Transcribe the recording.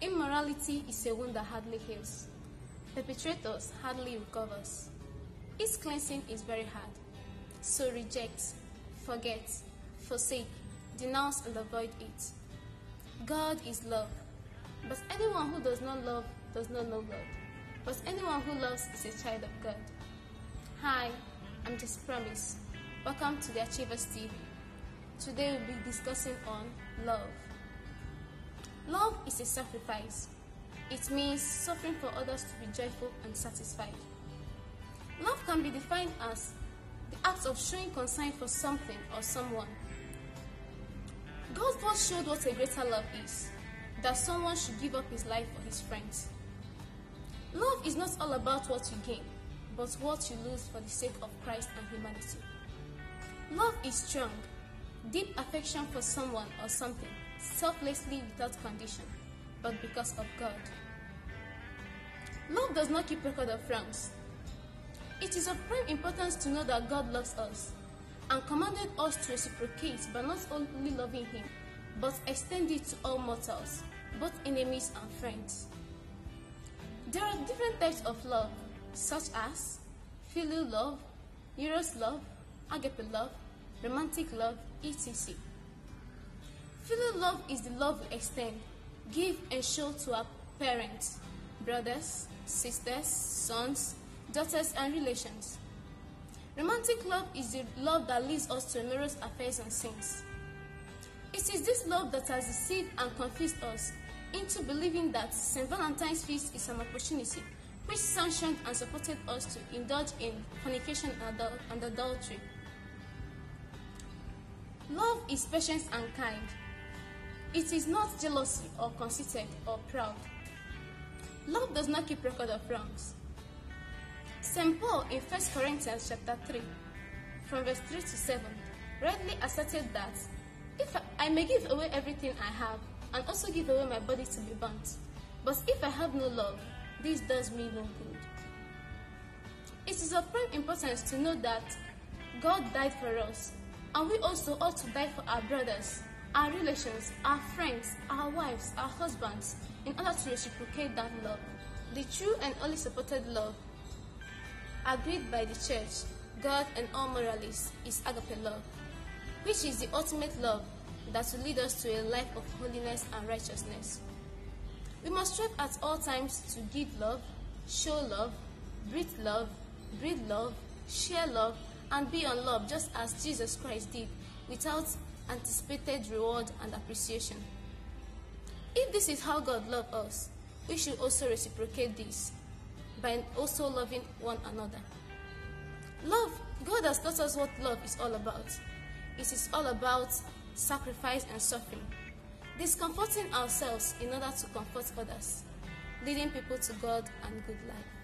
Immorality is a wound that hardly heals. Perpetrators hardly recovers. Its cleansing is very hard. So reject, forget, forsake, denounce and avoid it. God is love. But anyone who does not love does not know God. But anyone who loves is a child of God. Hi, I'm Just Promise. Welcome to the Achievers TV. Today we'll be discussing on love. Love is a sacrifice. It means suffering for others to be joyful and satisfied. Love can be defined as the act of showing concern for something or someone. God first showed what a greater love is that someone should give up his life for his friends. Love is not all about what you gain, but what you lose for the sake of Christ and humanity. Love is strong, deep affection for someone or something, selflessly without condition, but because of God. Love does not keep record of wrongs. It is of prime importance to know that God loves us and commanded us to reciprocate by not only loving Him, but extend it to all mortals, both enemies and friends. There are different types of love, such as filial love, eros love, agape love, romantic love, etc. Filial love is the love we extend, give, and show to our parents, brothers, sisters, sons, daughters, and relations. Romantic love is the love that leads us to numerous affairs and sins. It is this love that has deceived and confused us into believing that St. Valentine's Feast is an opportunity which sanctioned and supported us to indulge in fornication and adultery. Love is patient and kind. It is not jealousy or conceited or proud. Love does not keep record of wrongs. St. Paul in 1 Corinthians chapter 3, from verse 3 to 7, rightly asserted that if I may give away everything I have and also give away my body to be burnt, but if I have no love, this does me no good. It is of prime importance to know that God died for us, and we also ought to die for our brothers, our relations, our friends, our wives, our husbands, in order to reciprocate that love. The true and only supported love agreed by the church, God, and all moralists is agape love, which is the ultimate love that will lead us to a life of holiness and righteousness. We must strive at all times to give love, show love, breathe love, breathe love, share love, and be on love just as Jesus Christ did without anticipated reward and appreciation. If this is how God loved us, we should also reciprocate this by also loving one another. Love, God has taught us what love is all about. It is all about sacrifice and suffering, discomforting ourselves in order to comfort others, leading people to God and good life.